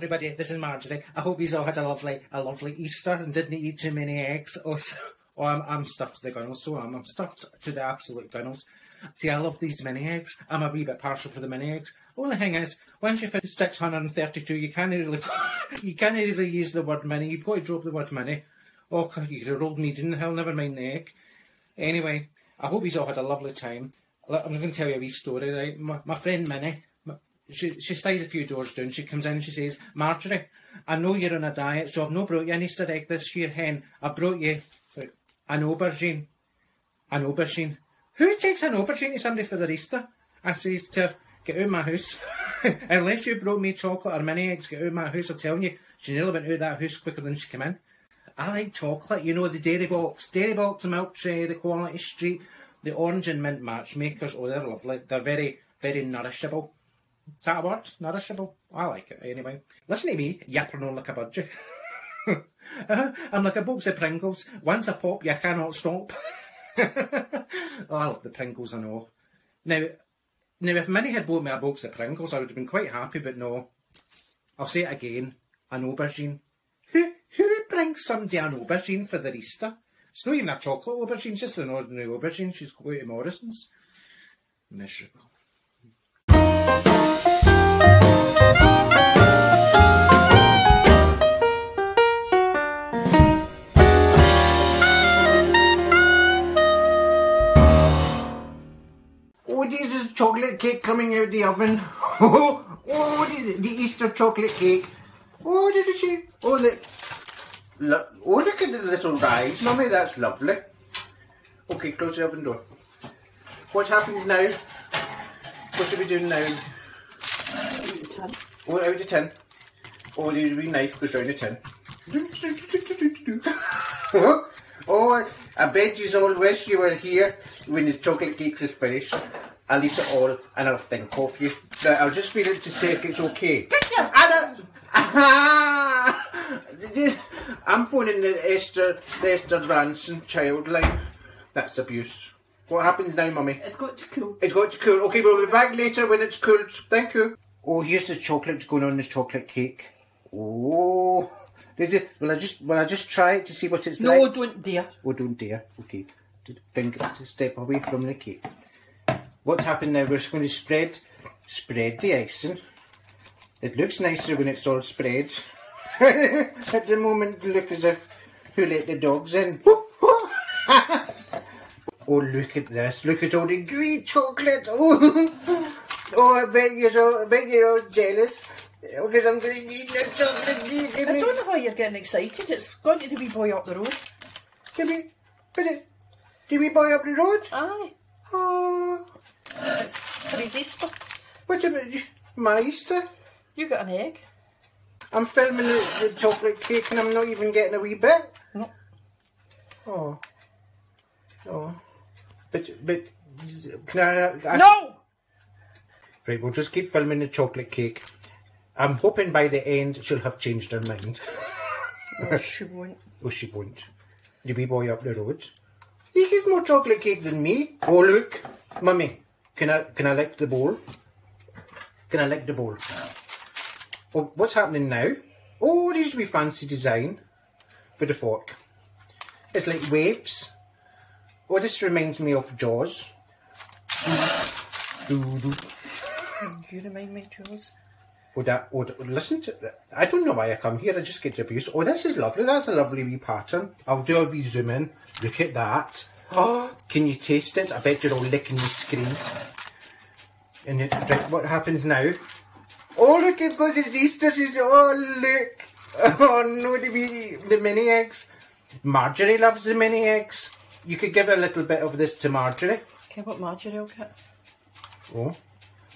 everybody. This is Marjorie. I hope you've all had a lovely, a lovely Easter and didn't eat too many eggs. Oh, oh I'm, I'm stuffed to the gunnels. So I'm, I'm stuffed to the absolute gunnels. See, I love these mini eggs. I'm a wee bit partial for the mini eggs. Only thing is, once you finish 632, you can't really, you can't really use the word mini. You've got to drop the word mini. Oh, you could have rolled me down the hill, never mind the egg. Anyway, I hope you all had a lovely time. I'm going to tell you a wee story, right? My, my friend Minnie, she, she stays a few doors down. She comes in and she says, Marjorie, I know you're on a diet, so I've not brought you an Easter egg this year, hen. I brought you an aubergine. An aubergine. Who takes an aubergine to somebody for their Easter? I says to her, get out of my house. Unless you brought me chocolate or mini eggs, get out of my house. I'm telling you, she nearly went out of that house quicker than she came in. I like chocolate, you know, the dairy box, dairy box, milk tray, the quality street, the orange and mint matchmakers. Oh, they're lovely. They're very, very nourishable. Is that a word? Nourishable? I like it anyway. Listen to me, yapping on like a budgie. I'm like a box of Pringles. Once I pop, you cannot stop. oh, I love the Pringles, I know. Now, now, if Minnie had bought me a box of Pringles, I would have been quite happy, but no. I'll say it again. An aubergine. Who, who brings somebody an aubergine for their Easter? It's not even a chocolate aubergine, it's just an ordinary aubergine. She's going to Morrison's. Miserable. Oh, cake coming out of the oven. Oh, oh, the, the Easter chocolate cake. Oh, did she? Oh, the, look, oh, look at the little rise, mummy. That's lovely. Okay, close the oven door. What happens now? What are we doing now? Oh, out of ten. Oh, the wee knife goes round the tin. oh, I bet you all wish you were here when the chocolate cakes is finished. I'll eat it all and I'll think of you. But I'll just feel it to say if it's okay. I'm phoning the Esther, the Esther Rantzen child line. That's abuse. What happens now, mummy? It's got to cool. It's got to cool. Okay, we'll be back later when it's cooled. Thank you. Oh, here's the chocolate going on this chocolate cake. Oh, did it? Will I just will I just try it to see what it's No, like? No, don't dare. Oh, don't dare. Okay, Did finger to step away from the cake. What's happened now? We're just going to spread spread the icing. It looks nicer when it's all spread. At the moment, look as if who let the dogs in. oh, look at this! Look at all the green chocolate. Oh, oh, I bet you're all, I bet you're all jealous oh, because I'm going to eating the chocolate. I don't know why you're getting excited. It's gone to the wee boy up the road. Did we? Did it? Did we buy up the road? Aye. Oh, It's for his Easter. what about my Easter? You got an egg. I'm filming the, the chocolate cake and I'm not even getting a wee bit. No. Oh. Oh. But, but, can I, I... No! Right, we'll just keep filming the chocolate cake. I'm hoping by the end she'll have changed her mind. No, she won't. Oh, she won't. The wee boy up the road. He gets more chocolate cake than me. Oh, look. Mummy, can I, can I lick the bowl? Can I lick the bowl? Oh, what's happening now? Oh, these be fancy design. With a fork. It's like waves. Oh, this reminds me of Jaws. Doo-doo. You remind me, Jules. Oh, that, oh, that- listen to that. I don't know why I come here. I just get abuse. Oh, this is lovely. That's a lovely wee pattern. I'll do a wee zoom in. Look at that. Oh, can you taste it? I bet you're all licking the screen. And it, right, what happens now? Oh, look, it goes it's Easter. She's, oh, look. Oh, no, the, wee, the mini eggs. Marjorie loves the mini eggs. You could give a little bit of this to Marjorie. Okay, what Marjorie will get? Oh.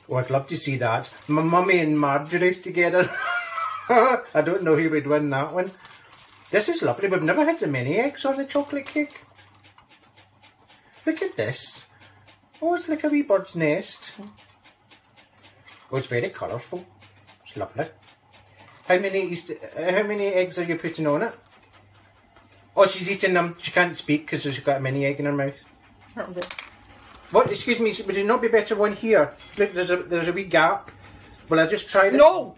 Oh, I'd love to see that. My mummy and Marjorie together. I don't know who would win that one. This is lovely. We've never had the mini eggs on the chocolate cake. Look at this. Oh, it's like a wee bird's nest. Oh, it's very colourful. It's lovely. How many is uh, how many eggs are you putting on it? Oh, she's eating them. She can't speak because she's got a mini egg in her mouth. That. What? Excuse me. Would it not be better one here? Look, there's a there's a wee gap. Well, I just tried it? No.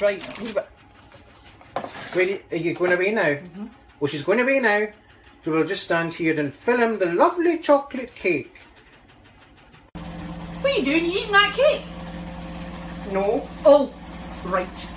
Right. Where are you going away now? Mm -hmm. Well, she's going away now. So we'll just stand here and film the lovely chocolate cake. What are you doing? You eating that cake? No. Oh, right.